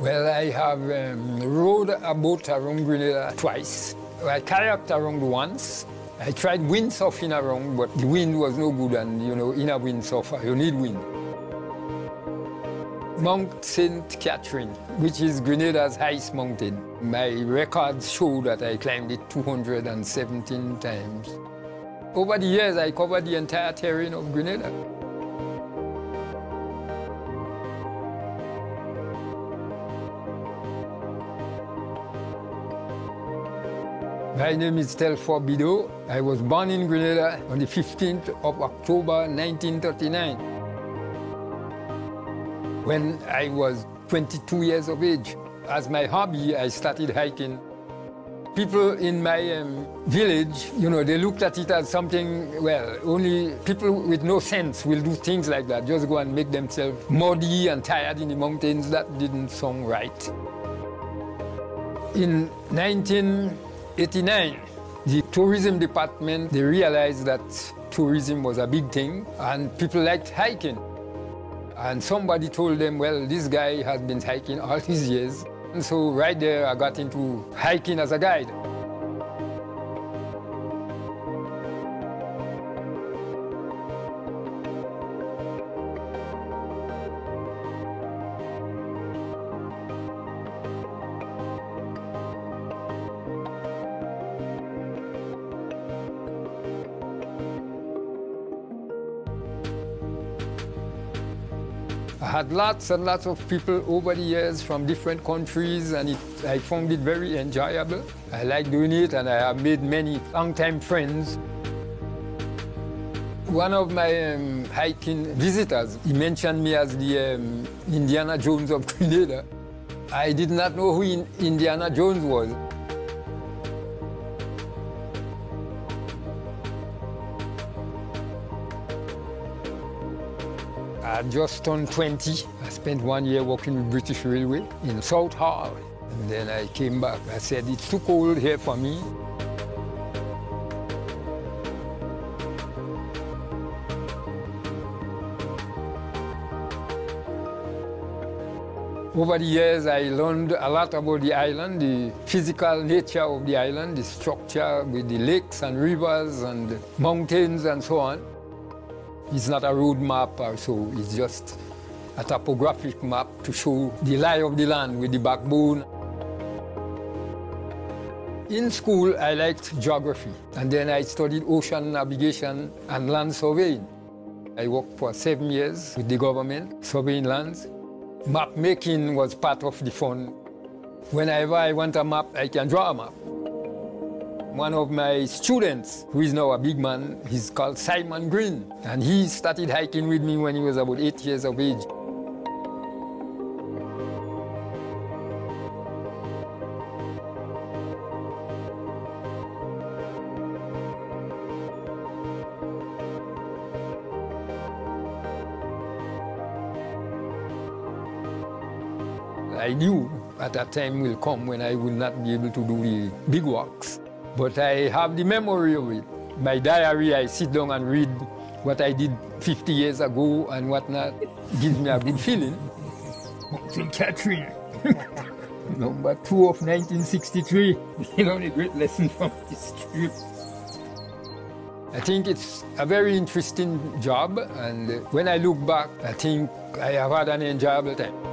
Well, I have um, rowed a boat around Grenada twice. I kayaked around once. I tried windsurfing around, but the wind was no good, and you know, in a windsurfer, you need wind. Mount St. Catherine, which is Grenada's highest mountain. My records show that I climbed it 217 times. Over the years, I covered the entire terrain of Grenada. My name is Telfor Bedeau. I was born in Grenada on the 15th of October 1939. When I was 22 years of age, as my hobby, I started hiking. People in my um, village, you know, they looked at it as something, well, only people with no sense will do things like that, just go and make themselves muddy and tired in the mountains. That didn't sound right. In 19 89, the tourism department, they realized that tourism was a big thing and people liked hiking. And somebody told them, well, this guy has been hiking all these years. And so right there, I got into hiking as a guide. I had lots and lots of people over the years from different countries, and it, I found it very enjoyable. I like doing it, and I have made many long-time friends. One of my um, hiking visitors, he mentioned me as the um, Indiana Jones of Grenada. I did not know who in Indiana Jones was. I just turned 20. I spent one year working with British Railway in Southall. And then I came back. I said, it's too cold here for me. Over the years, I learned a lot about the island, the physical nature of the island, the structure with the lakes and rivers and mountains and so on. It's not a road map so, it's just a topographic map to show the lie of the land with the backbone. In school, I liked geography, and then I studied ocean navigation and land surveying. I worked for seven years with the government, surveying lands. Map making was part of the fun. Whenever I want a map, I can draw a map. One of my students, who is now a big man, he's called Simon Green, and he started hiking with me when he was about eight years of age. I knew at that time will come when I will not be able to do the big walks. But I have the memory of it. My diary, I sit down and read what I did 50 years ago and whatnot. gives me a good feeling. St. Catherine, number two of 1963. You know, a great lesson from this trip. I think it's a very interesting job, and when I look back, I think I have had an enjoyable time.